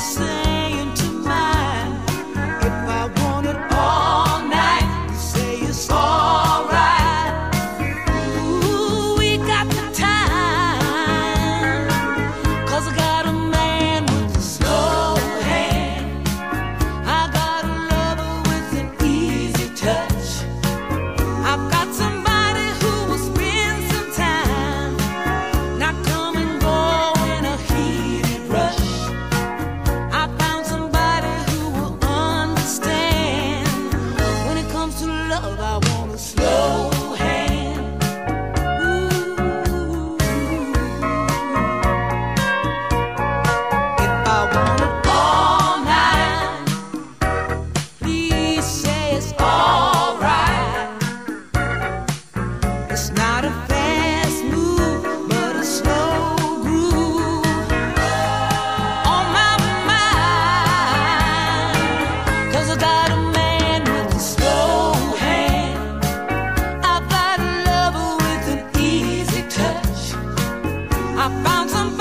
myself love, I wanna slow. I found some.